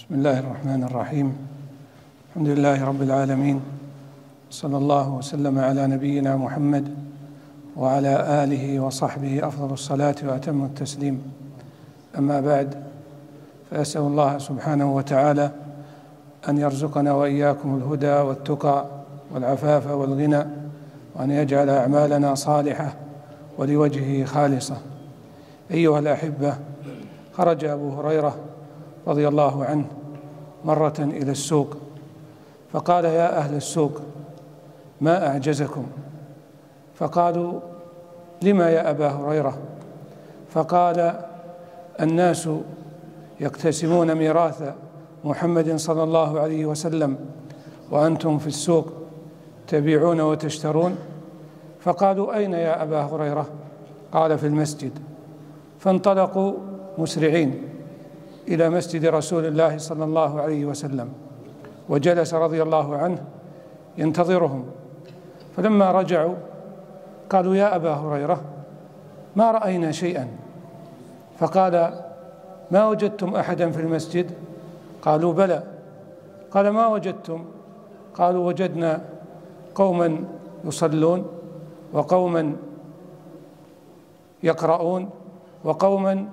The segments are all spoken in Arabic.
بسم الله الرحمن الرحيم. الحمد لله رب العالمين. صلى الله وسلم على نبينا محمد وعلى آله وصحبه أفضل الصلاة وأتم التسليم. أما بعد فأسأل الله سبحانه وتعالى أن يرزقنا وإياكم الهدى والتقى والعفاف والغنى وأن يجعل أعمالنا صالحة ولوجهه خالصة. أيها الأحبة خرج أبو هريرة رضي الله عنه مرة إلى السوق فقال يا أهل السوق ما أعجزكم؟ فقالوا لما يا أبا هريرة؟ فقال الناس يقتسمون ميراث محمد صلى الله عليه وسلم وأنتم في السوق تبيعون وتشترون؟ فقالوا أين يا أبا هريرة؟ قال في المسجد. فانطلقوا مسرعين إلى مسجد رسول الله صلى الله عليه وسلم وجلس رضي الله عنه ينتظرهم. فلما رجعوا قالوا يا أبا هريرة ما رأينا شيئا. فقال ما وجدتم احدا في المسجد؟ قالوا بلى. قال ما وجدتم؟ قالوا وجدنا قوما يصلون وقوما يقرؤون وقوما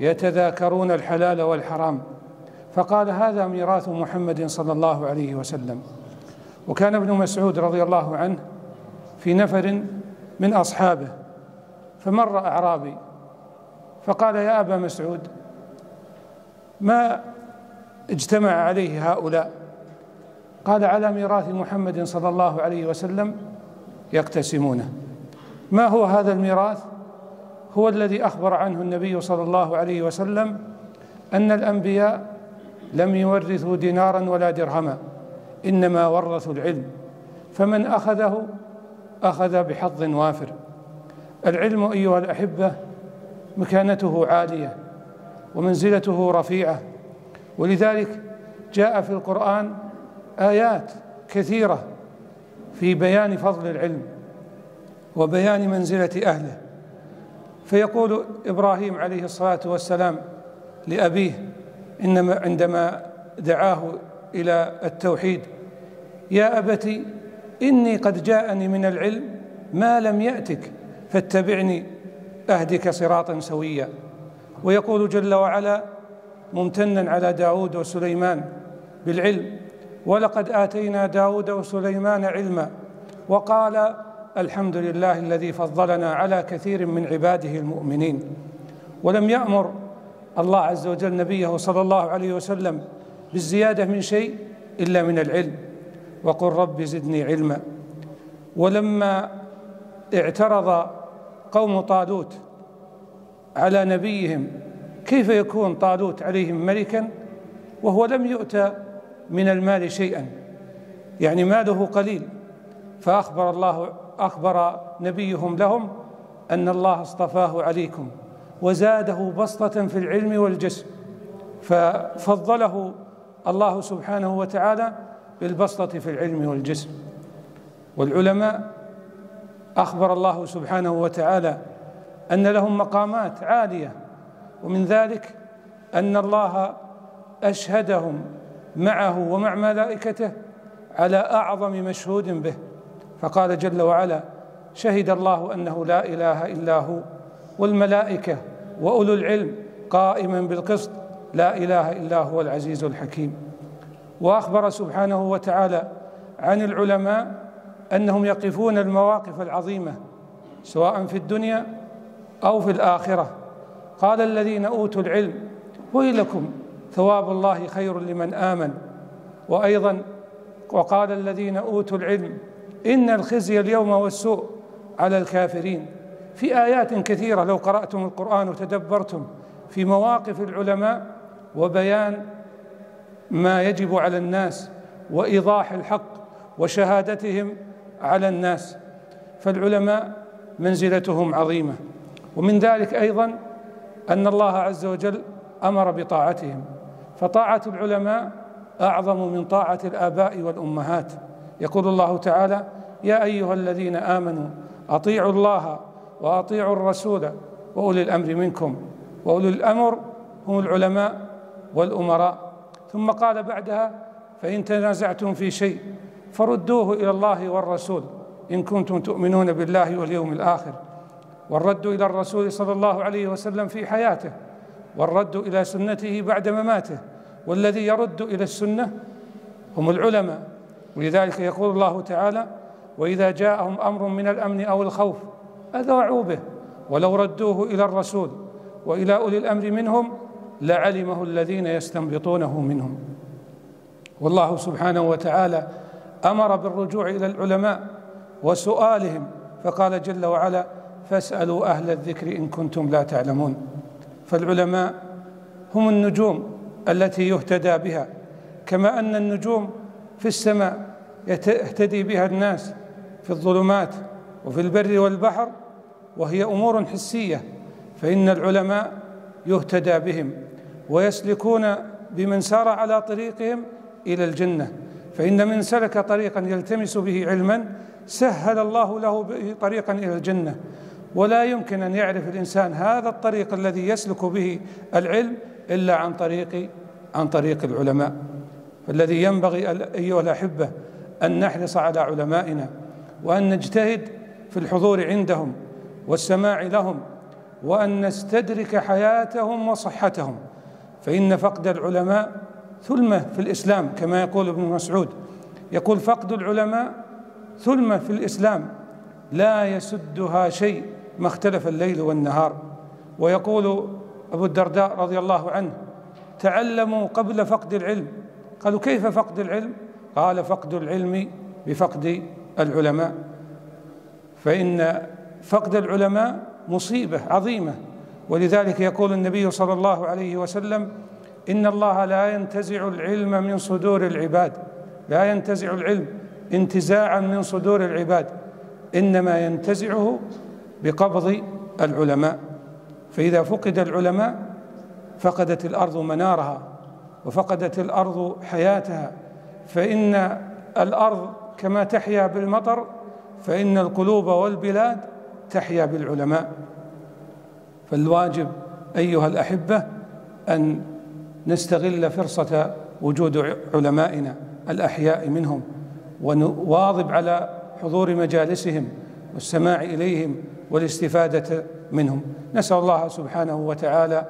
يتذاكرون الحلال والحرام. فقال هذا ميراث محمد صلى الله عليه وسلم. وكان ابن مسعود رضي الله عنه في نفر من أصحابه فمر أعرابي فقال يا أبا مسعود ما اجتمع عليه هؤلاء؟ قال على ميراث محمد صلى الله عليه وسلم يقتسمونه. ما هو هذا الميراث؟ هو الذي أخبر عنه النبي صلى الله عليه وسلم أن الأنبياء لم يورثوا دينارا ولا درهما إنما ورثوا العلم. فمن أخذه أخذ بحظ وافر. العلم أيها الأحبة مكانته عالية ومنزلته رفيعة. ولذلك جاء في القرآن آيات كثيرة في بيان فضل العلم وبيان منزلة أهله. فيقول إبراهيم عليه الصلاة والسلام لأبيه إنما عندما دعاه إلى التوحيد يا ابت إني قد جاءني من العلم ما لم يأتك فاتبعني أهدك صراطا سويا. ويقول جل وعلا ممتنا على داود وسليمان بالعلم ولقد آتينا داود وسليمان علما وقال الحمد لله الذي فضلنا على كثير من عباده المؤمنين. ولم يأمر الله عز وجل نبيه صلى الله عليه وسلم بالزيادة من شيء إلا من العلم. وقل رب زدني علما. ولما اعترض قوم طالوت على نبيهم كيف يكون طالوت عليهم ملكا وهو لم يؤت من المال شيئا؟ يعني ماله قليل. فأخبر الله أخبر نبيهم لهم أن الله اصطفاه عليكم وزاده بسطة في العلم والجسم ففضله الله سبحانه وتعالى بالبسطة في العلم والجسم. والعلماء أخبر الله سبحانه وتعالى أن لهم مقامات عالية ومن ذلك أن الله أشهدهم معه ومع ملائكته على أعظم مشهود به. فقال جل وعلا شهد الله أنه لا إله إلا هو والملائكة وأولو العلم قائما بالقسط لا إله إلا هو العزيز الحكيم. وأخبر سبحانه وتعالى عن العلماء أنهم يقفون المواقف العظيمة سواء في الدنيا أو في الآخرة. قال الذين أوتوا العلم ويلكم ثواب الله خير لمن آمن. وأيضا وقال الذين أوتوا العلم إن الخزي اليوم والسوء على الكافرين. في آيات كثيرة لو قرأتم القرآن وتدبرتم في مواقف العلماء وبيان ما يجب على الناس وإيضاح الحق وشهادتهم على الناس فالعلماء منزلتهم عظيمة. ومن ذلك أيضا أن الله عز وجل أمر بطاعتهم فطاعة العلماء أعظم من طاعة الآباء والأمهات. يقول الله تعالى يا أيها الذين آمنوا أطيعوا الله وأطيعوا الرسول وأولي الأمر منكم وأولي الأمر هم العلماء والأمراء. ثم قال بعدها فإن تنازعتم في شيء فردوه إلى الله والرسول إن كنتم تؤمنون بالله واليوم الآخر. والرد إلى الرسول صلى الله عليه وسلم في حياته. والرد إلى سنته بعد مماته. والذي يرد إلى السنة هم العلماء ولذلك يقول الله تعالى وإذا جاءهم أمر من الأمن أو الخوف أذاعوا به ولو ردوه إلى الرسول وإلى أولي الأمر منهم لعلمه الذين يستنبطونه منهم. والله سبحانه وتعالى أمر بالرجوع إلى العلماء وسؤالهم فقال جل وعلا فاسألوا أهل الذكر إن كنتم لا تعلمون. فالعلماء هم النجوم التي يهتدى بها كما أن النجوم في السماء يهتدي بها الناس في الظلمات وفي البر والبحر وهي أمور حسية فإن العلماء يهتدى بهم ويسلكون بمن سار على طريقهم إلى الجنة. فإن من سلك طريقا يلتمس به علما سهل الله له طريقا إلى الجنة. ولا يمكن أن يعرف الإنسان هذا الطريق الذي يسلك به العلم إلا عن طريق عن طريق العلماء. فالذي ينبغي أيها الأحبة أن نحرص على علمائنا وأن نجتهد في الحضور عندهم والسماع لهم وأن نستدرك حياتهم وصحتهم. فإن فقد العلماء ثلمة في الإسلام كما يقول ابن مسعود. يقول فقد العلماء ثلمة في الإسلام. لا يسدها شيء ما اختلف الليل والنهار. ويقول أبو الدرداء رضي الله عنه تعلموا قبل فقد العلم قالوا كيف فقد العلم؟ قال فقد العلم بفقد العلماء. فإن فقد العلماء مصيبة عظيمة. ولذلك يقول النبي صلى الله عليه وسلم إن الله لا ينتزع العلم من صدور العباد. لا ينتزع العلم انتزاعا من صدور العباد. إنما ينتزعه بقبض العلماء. فإذا فقد العلماء فقدت الأرض منارها. وفقدت الأرض حياتها فإن الأرض كما تحيا بالمطر فإن القلوب والبلاد تحيا بالعلماء. فالواجب أيها الأحبة أن نستغل فرصة وجود علمائنا الأحياء منهم ونواظب على حضور مجالسهم والسماع إليهم والاستفادة منهم. نسأل الله سبحانه وتعالى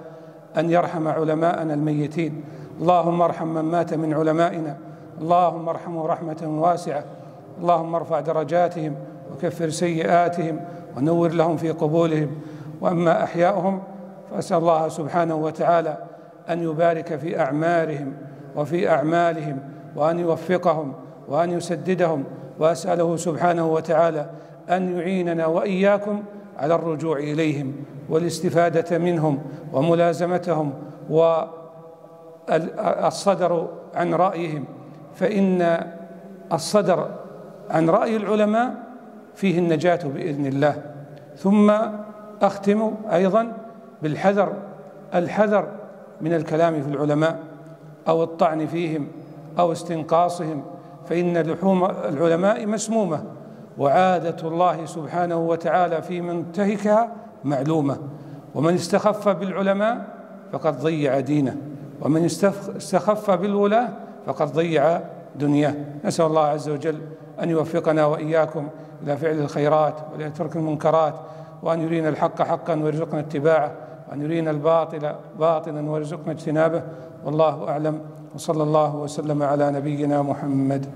أن يرحم علماءنا الميتين اللهم ارحم من مات من علمائنا. اللهم ارحمه رحمة واسعة. اللهم ارفع درجاتهم وكفر سيئاتهم ونور لهم في قبولهم. وأما أحياؤهم فأسأل الله سبحانه وتعالى أن يبارك في أعمارهم وفي أعمالهم وأن يوفقهم وأن يسددهم. وأسأله سبحانه وتعالى أن يعيننا وإياكم على الرجوع إليهم والاستفادة منهم وملازمتهم والصدر عن رأيهم فإن الصدر عن رأي العلماء فيه النجاة بإذن الله. ثم أختم أيضا بالحذر الحذر من الكلام في العلماء أو الطعن فيهم أو استنقاصهم فإن لحوم العلماء مسمومة وعادة الله سبحانه وتعالى في منتهكها معلومة. ومن استخف بالعلماء فقد ضيع دينه. ومن استخف بالولاة فقد ضيع دنياه. نسأل الله عز وجل أن يوفقنا وإياكم إلى فعل الخيرات ولترك المنكرات وأن يرينا الحق حقا ويرزقنا اتباعه وأن يرينا الباطل باطلا وارزقنا اجتنابه. والله أعلم وصلى الله وسلم على نبينا محمد.